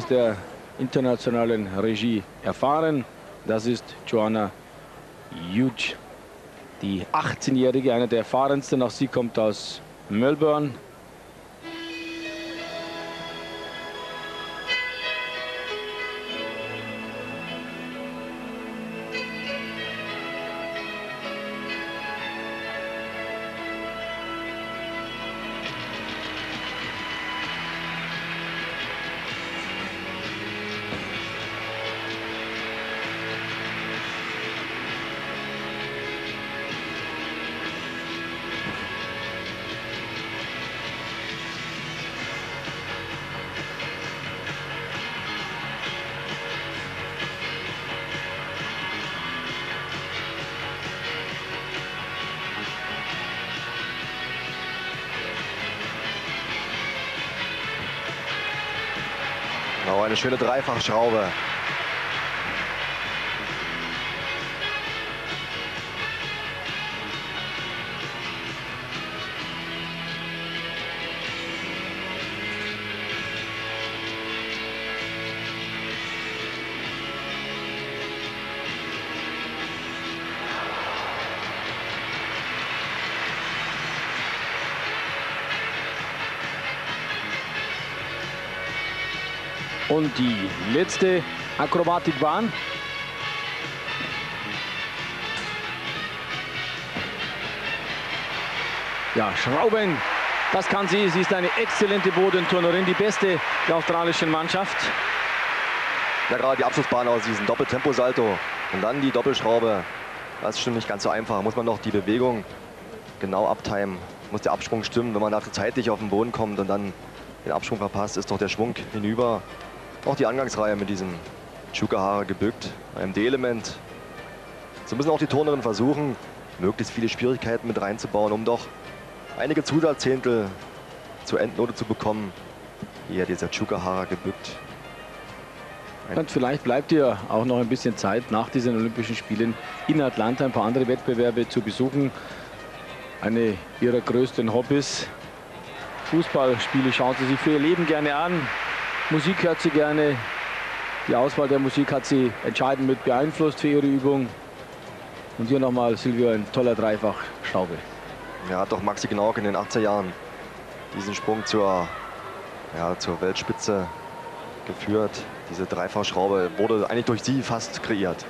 aus der internationalen Regie erfahren. Das ist Joanna Huge, die 18-Jährige, eine der erfahrensten. Auch sie kommt aus Melbourne. Genau, eine schöne Dreifachschraube. Und die letzte Akrobatikbahn. Ja, Schrauben, das kann sie. Sie ist eine exzellente Bodenturnerin, die beste der australischen Mannschaft. Ja, gerade die Abschlussbahn aus diesem Doppeltemposalto und dann die Doppelschraube. Das ist schon nicht ganz so einfach. Muss man noch die Bewegung genau abtimen. Muss der Absprung stimmen. Wenn man dafür zeitlich auf den Boden kommt und dann den Absprung verpasst, ist doch der Schwung hinüber. Auch die Angangsreihe mit diesem Chukahara gebückt, einem D-Element. So müssen auch die Turnerinnen versuchen, möglichst viele Schwierigkeiten mit reinzubauen, um doch einige Zusatzzehntel zur Endnote zu bekommen. Hier dieser Chukahara gebückt. Und vielleicht bleibt ihr auch noch ein bisschen Zeit nach diesen Olympischen Spielen in Atlanta ein paar andere Wettbewerbe zu besuchen. Eine ihrer größten Hobbys. Fußballspiele schauen sie sich für ihr Leben gerne an. Musik hört sie gerne. Die Auswahl der Musik hat sie entscheidend mit beeinflusst für ihre Übung. Und hier nochmal Silvio, ein toller Dreifachschraube. Ja, hat doch Maxi Knauk in den 80er Jahren diesen Sprung zur, ja, zur Weltspitze geführt. Diese Dreifachschraube wurde eigentlich durch sie fast kreiert.